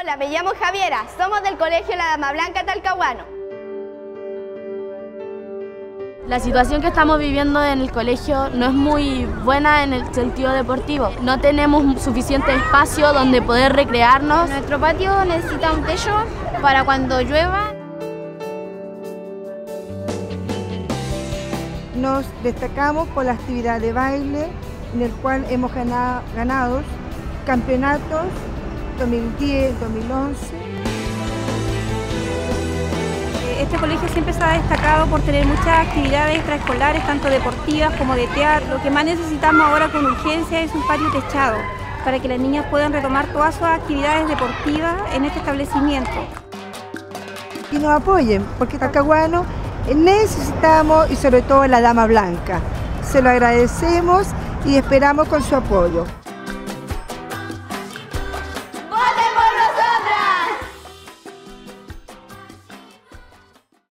Hola, me llamo Javiera, somos del Colegio La Dama Blanca Talcahuano. La situación que estamos viviendo en el colegio no es muy buena en el sentido deportivo. No tenemos suficiente espacio donde poder recrearnos. Nuestro patio necesita un techo para cuando llueva. Nos destacamos por la actividad de baile, en el cual hemos ganado, ganado campeonatos 2010, 2011 este colegio siempre se ha destacado por tener muchas actividades extraescolares, tanto deportivas como de teatro. Lo que más necesitamos ahora con urgencia es un patio techado, para que las niñas puedan retomar todas sus actividades deportivas en este establecimiento. Y nos apoyen, porque Talcahuano necesitamos y sobre todo la Dama Blanca. Se lo agradecemos y esperamos con su apoyo.